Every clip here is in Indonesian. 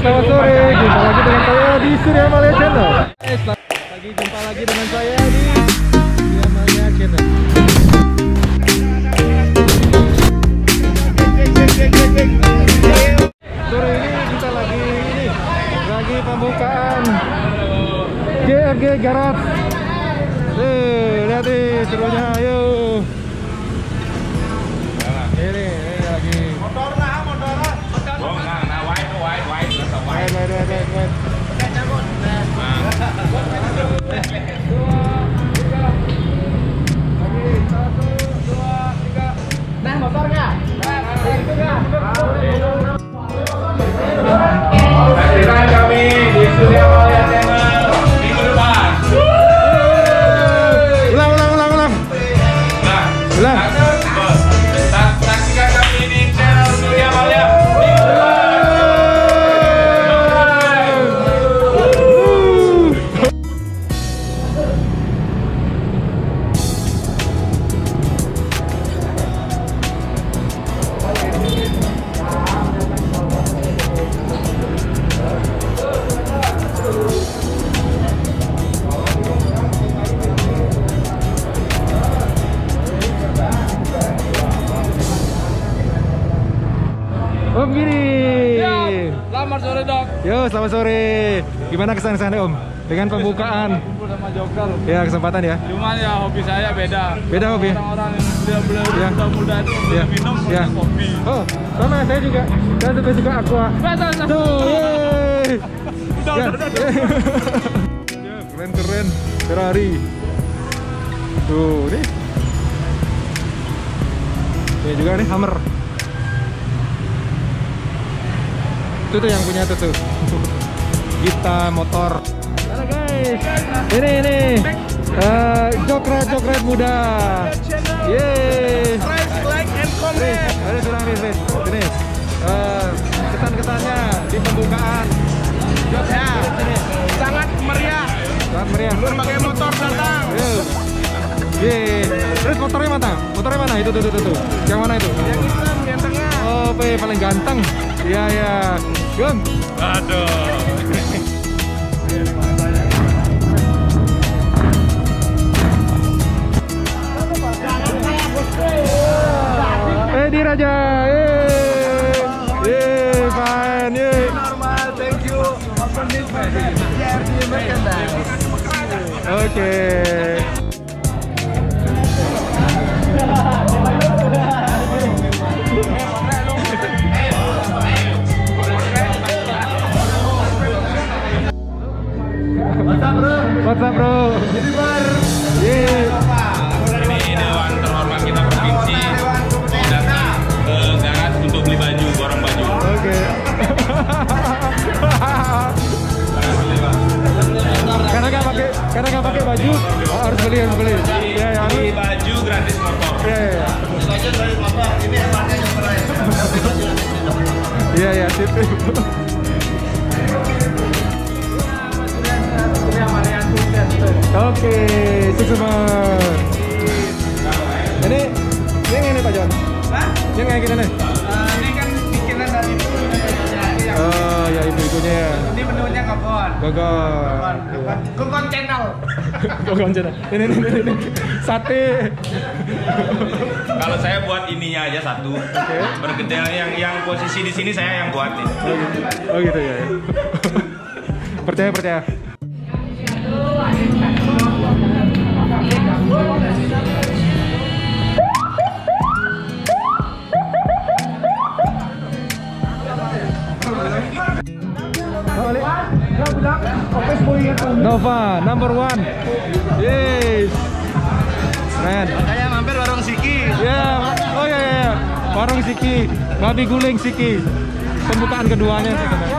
selamat sore. Jumpa lagi dengan saya di Surya Malia Channel. Eh, selamat pagi. Jumpa lagi dengan saya di Surya Malia Channel. Sore ini kita lagi ini lagi pembukaan GRG Garot. Eh, lihat nih serunya, ayo. Wait, wait, wait, wait. Saksikan Yo, selamat sore. Gimana kesan-kesannya Om? Dengan pembukaan. Kumpul sama Joker. Ya, kesempatan ya. Cuman ya hobi saya beda. Beda hobi? Orang-orang yang Ya. muda-muda itu Ya. minum Ya. kopi. Oh, sama saya juga. Saya juga suka aqua. Betul, betul. Tuh, yeay. Udah, Ya. udah, udah. Ya, keren keren Ferrari. Tuh, nih. Ini juga nih Hammer. Itu tuh yang punya tuh tuh. Kita motor. Halo guys. Ini ini. Eh, jokret jokret muda. Yeay. like and comment. Ada surang nih, Riz. Sini. Eh, kesan-kesannya di pembukaan. Ya, sangat meriah. Selamat meriah. Berbagai motor datang. Yeay. Terus motornya mana? Motornya mana? Itu tuh tuh tuh. Yang mana itu? Yang hitam, yang tengah. Oh, paling ganteng. Iya ya. Gum. Aduh. Edi Raja. You. Open this Merchandise. Oke. What's up bro? Jadi bar. Yeay. Ini Dewan terhormat kita provinsi datang ke Garut untuk beli baju, borong baju. Oke. karena nggak pakai karena nggak pakai baju oh, harus beli harus beli. Ya ya. Beli baju gratis motor. Ya ya. Iya ya sip. Oke, sukses Mas. Ini yang ini Pak Jon. Yang kayak gini nih. ini kan bikinan dari Oh ya ibu-ibunya ya. Ini menunya kopon. Gogol. Kopon channel. Gogol cina. Ini ini ini. ini. Sate. Kalau saya buat ininya aja satu. Bergedel yang yang posisi di sini saya yang buatin. Oh gitu, oh, gitu ya. ya. percaya percaya. Nova number one. Yes. Keren. Saya mampir warung Siki. Ya, oh ya ya, ya. Warung Siki, babi guling Siki. Pembukaan keduanya sebenarnya.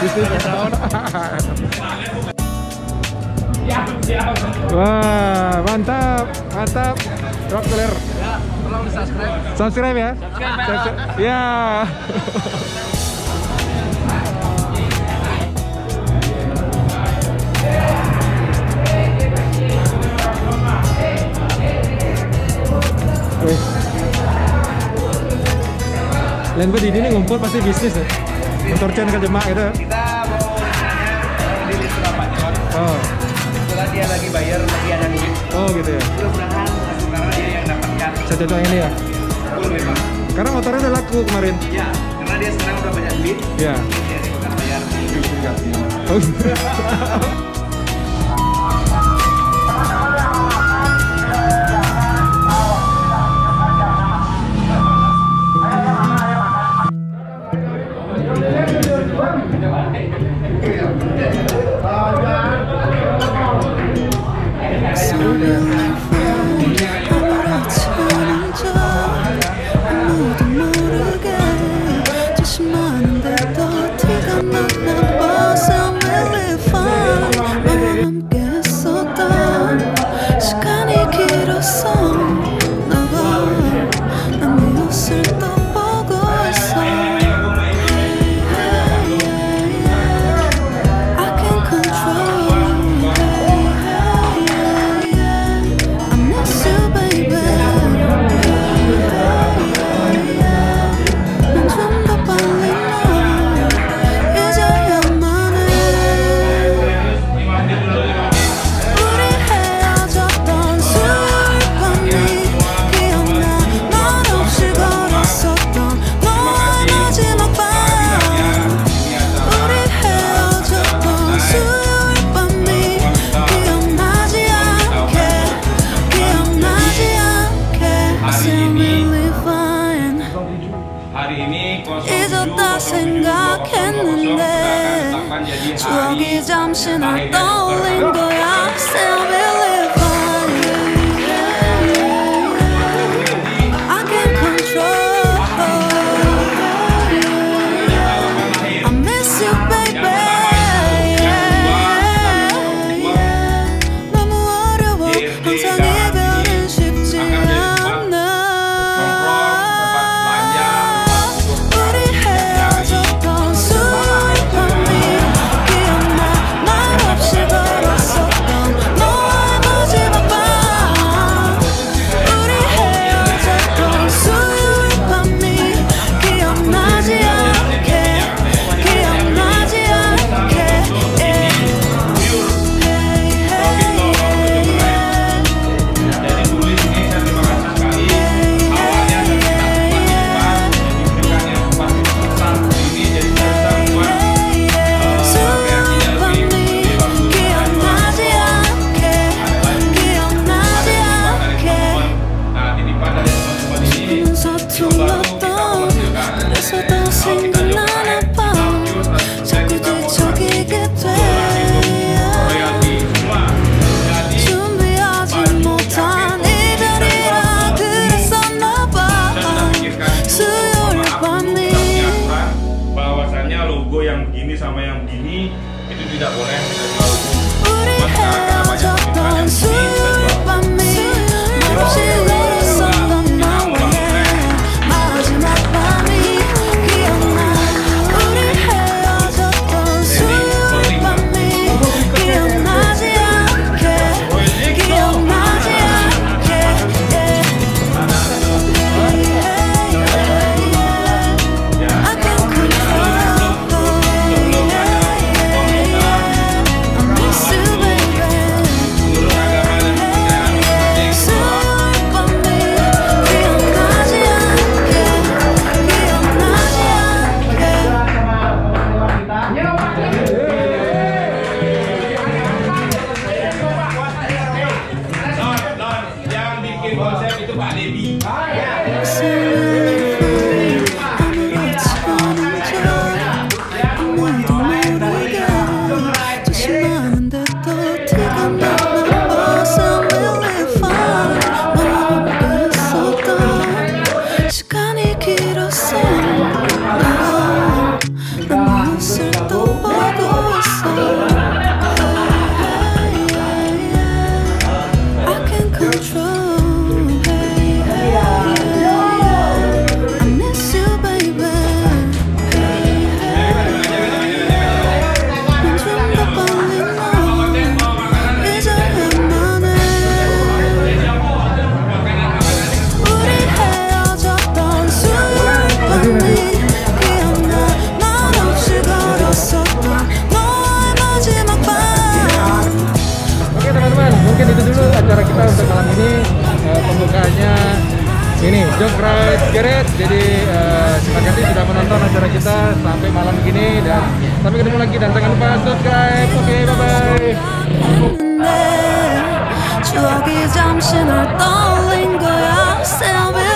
Wah, mantap, mantap. Rock clear. Ya, tolong di subscribe. Subscribe ya. Subscribe. subscribe. Ya. ya. Lain di sini ngumpul pasti bisnis ya. Turcen ke Jemaah gitu. Kita mau rencananya di Listra Oh. Kebetulan dia lagi bayar lagi ada duit. Oh gitu ya. Mudah-mudahan karena dia yang dapatkan. Saya ini ya. Karena motornya udah laku kemarin. Iya, karena dia sekarang udah banyak duit. Iya. Jadi dia bayar. Oh. 春 kita untuk malam ini Eh, pembukaannya ini Jog Ride Geret jadi eh, terima kasih sudah menonton acara kita sampai malam gini dan sampai ketemu lagi dan jangan lupa subscribe oke bye bye 추억이 잠시 널 떠올린 거야 Stay with